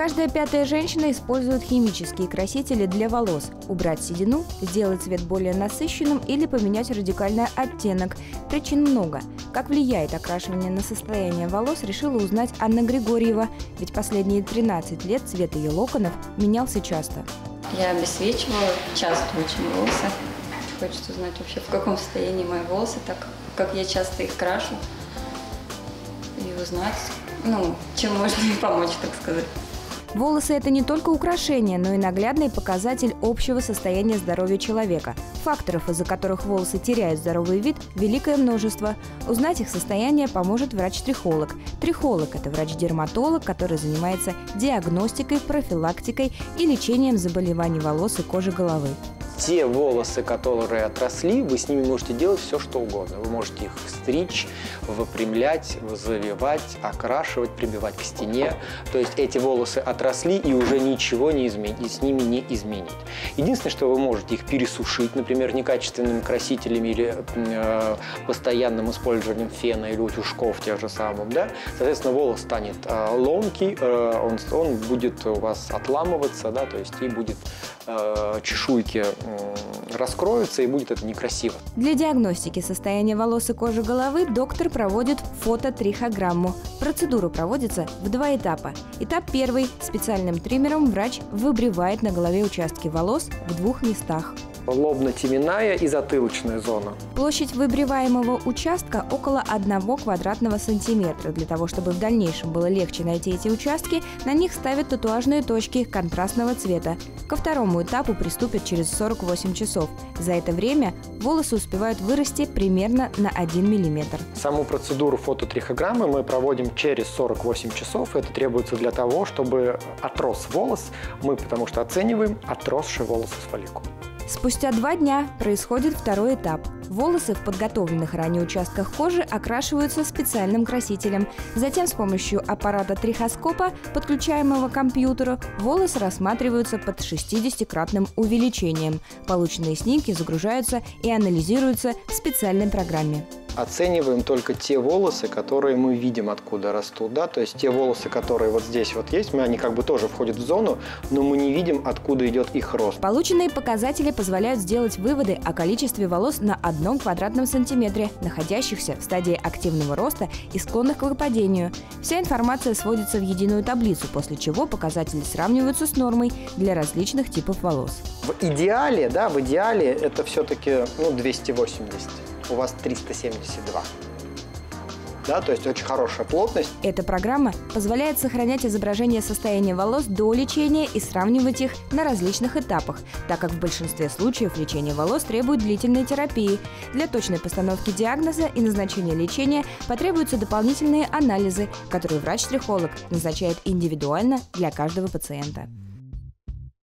Каждая пятая женщина использует химические красители для волос. Убрать седину, сделать цвет более насыщенным или поменять радикальный оттенок. Причин много. Как влияет окрашивание на состояние волос, решила узнать Анна Григорьева, ведь последние 13 лет цвет ее локонов менялся часто. Я обесвечивала часто очень волосы. Хочется узнать вообще, в каком состоянии мои волосы, так как я часто их крашу. И узнать, ну, чем можно им помочь, так сказать. Волосы – это не только украшение, но и наглядный показатель общего состояния здоровья человека. Факторов, из-за которых волосы теряют здоровый вид, великое множество. Узнать их состояние поможет врач-трихолог. Трихолог – это врач-дерматолог, который занимается диагностикой, профилактикой и лечением заболеваний волос и кожи головы те волосы, которые отросли, вы с ними можете делать все, что угодно. Вы можете их стричь, выпрямлять, завивать, окрашивать, прибивать к стене. То есть эти волосы отросли и уже ничего не изменить, с ними не изменить. Единственное, что вы можете их пересушить, например, некачественными красителями или э, постоянным использованием фена или утюжков тех же самых. Да? Соответственно, волос станет э, ломкий, э, он, он будет у вас отламываться, да, то есть и будет э, чешуйки раскроются, и будет это некрасиво. Для диагностики состояния волос и кожи головы доктор проводит фототрихограмму. Процедура проводится в два этапа. Этап первый. Специальным триммером врач выбривает на голове участки волос в двух местах лобно-теменная и затылочная зона. Площадь выбриваемого участка около 1 квадратного сантиметра. Для того, чтобы в дальнейшем было легче найти эти участки, на них ставят татуажные точки контрастного цвета. Ко второму этапу приступят через 48 часов. За это время волосы успевают вырасти примерно на 1 мм. Саму процедуру фототрихограммы мы проводим через 48 часов. Это требуется для того, чтобы отрос волос, мы потому что оцениваем отросший волос с фолликулом. Спустя два дня происходит второй этап. Волосы в подготовленных ранее участках кожи окрашиваются специальным красителем. Затем с помощью аппарата трихоскопа, подключаемого к компьютеру, волосы рассматриваются под 60-кратным увеличением. Полученные снимки загружаются и анализируются в специальной программе оцениваем только те волосы, которые мы видим, откуда растут. Да? То есть те волосы, которые вот здесь вот есть, мы, они как бы тоже входят в зону, но мы не видим, откуда идет их рост. Полученные показатели позволяют сделать выводы о количестве волос на одном квадратном сантиметре, находящихся в стадии активного роста и склонных к выпадению. Вся информация сводится в единую таблицу, после чего показатели сравниваются с нормой для различных типов волос. В идеале, да, в идеале это все-таки ну, 280 у вас 372. Да, то есть очень хорошая плотность. Эта программа позволяет сохранять изображение состояния волос до лечения и сравнивать их на различных этапах, так как в большинстве случаев лечение волос требует длительной терапии. Для точной постановки диагноза и назначения лечения потребуются дополнительные анализы, которые врач-трихолог назначает индивидуально для каждого пациента.